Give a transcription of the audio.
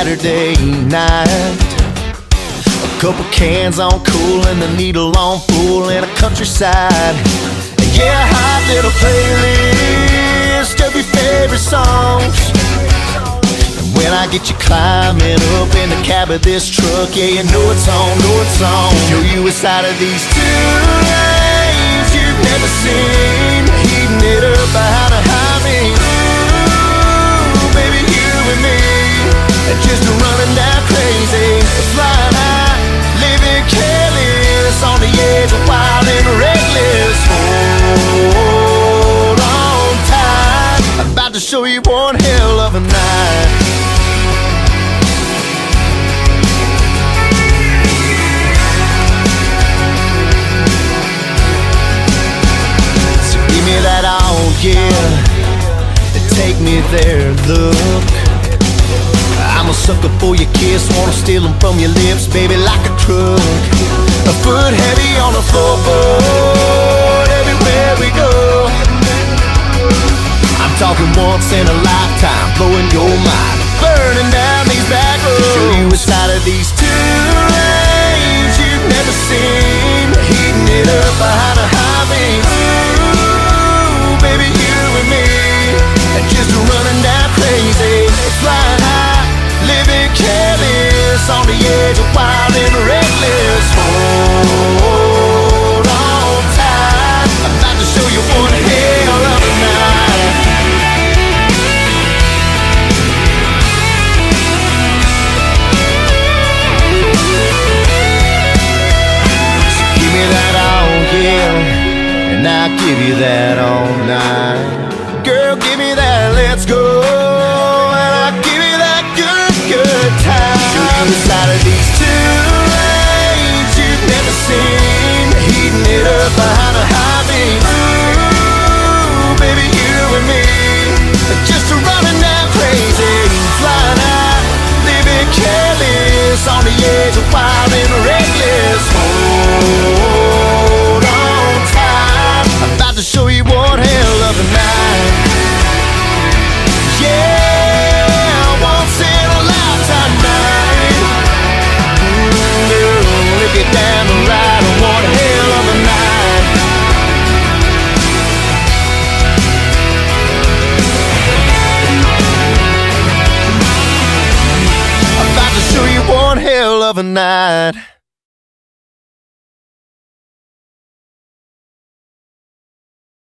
Saturday night. A couple cans on cool and the needle on full in a countryside. Yeah, hot little playlist of your favorite songs. And when I get you climbing up in the cab of this truck, yeah, you know it's on, know it's on. Show you a side of these two about to show you one hell of a night. So give me that on, yeah, and take me there, look. I'm a sucker for your kiss, wanna steal them from your lips, baby, like a crook. A foot heavy on the floorboard, talking once in a lifetime, blowing your mind, burning down these back roads. Show you a side of these two lanes you've never seen, heating it up behind a high beam. Ooh, baby, you and me, just running down crazy, flying high living careless on the edge of wild I'll give you that all night. Of a night.